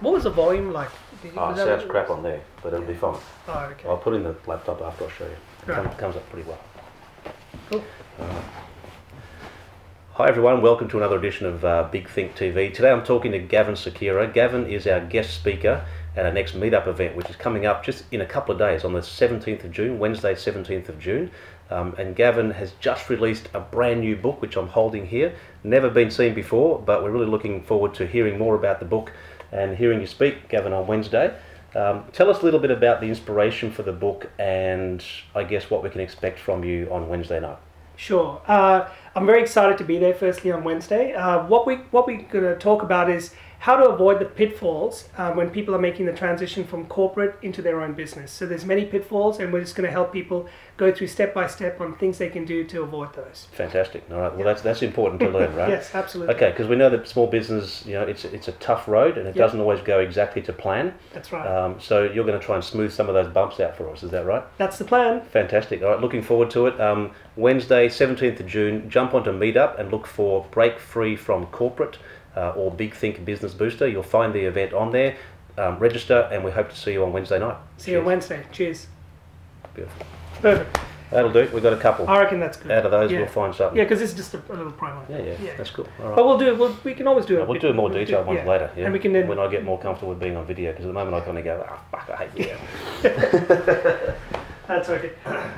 What was the volume like? Did you- Oh, it sounds crap on there, but it'll be fine. Oh, okay. I'll put in the laptop after I show you. It Right. comes, comes up pretty well. Cool. Hi everyone, welcome to another edition of uh, Big Think TV. Today I'm talking to Gavin Sakira. Gavin is our guest speaker at our next meetup event, which is coming up just in a couple of days on the 17th of June, Wednesday, 17th of June. Um, and Gavin has just released a brand new book, which I'm holding here. Never been seen before, but we're really looking forward to hearing more about the book and hearing you speak, Gavin, on Wednesday. Um, tell us a little bit about the inspiration for the book and I guess what we can expect from you on Wednesday night. Sure. Uh, I'm very excited to be there. Firstly, on Wednesday, uh, what we what we're going to talk about is how to avoid the pitfalls uh, when people are making the transition from corporate into their own business. So there's many pitfalls, and we're just going to help people go through step by step on things they can do to avoid those. Fantastic. All right. Well, that's that's important to learn, right? Yes, absolutely. Okay, because we know that small business, you know, it's it's a tough road and it Yeah. doesn't always go exactly to plan. That's right. Um, so you're going to try and smooth some of those bumps out for us. Is that right? That's the plan. Fantastic. All right. Looking forward to it. Um, Wednesday, 17th of June. Jump onto Meetup and look for Break Free from Corporate uh, or Big Think Business Booster. You'll find the event on there. Um, register, and we hope to see you on Wednesday night. See you on Wednesday. Cheers. Beautiful. Perfect. That'll do. We've got a couple. I reckon that's good. Out of those, yeah. we'll find something. Yeah, because it's just a, a little promo. Yeah, yeah, Yeah. that's cool. All right. But we'll do. We'll, we can always do it. we'll do more we'll detailed ones yeah. later. Yeah. And we can then. when I get more comfortable with being on video, because at the moment I kind of go, ah, fuck, I hate video. That's okay.